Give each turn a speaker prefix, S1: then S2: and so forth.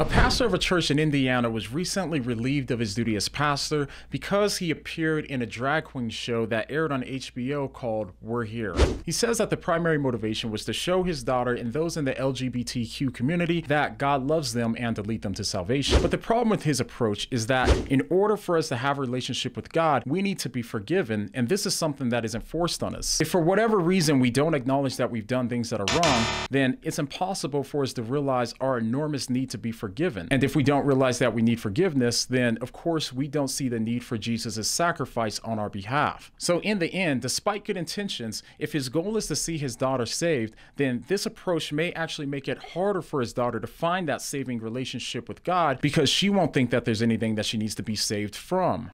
S1: A pastor of a church in Indiana was recently relieved of his duty as pastor because he appeared in a drag queen show that aired on HBO called We're Here. He says that the primary motivation was to show his daughter and those in the LGBTQ community that God loves them and to lead them to salvation. But the problem with his approach is that in order for us to have a relationship with God, we need to be forgiven, and this is something that is enforced on us. If for whatever reason we don't acknowledge that we've done things that are wrong, then it's impossible for us to realize our enormous need to be forgiven forgiven. And if we don't realize that we need forgiveness, then of course we don't see the need for Jesus' sacrifice on our behalf. So in the end, despite good intentions, if his goal is to see his daughter saved, then this approach may actually make it harder for his daughter to find that saving relationship with God because she won't think that there's anything that she needs to be saved from.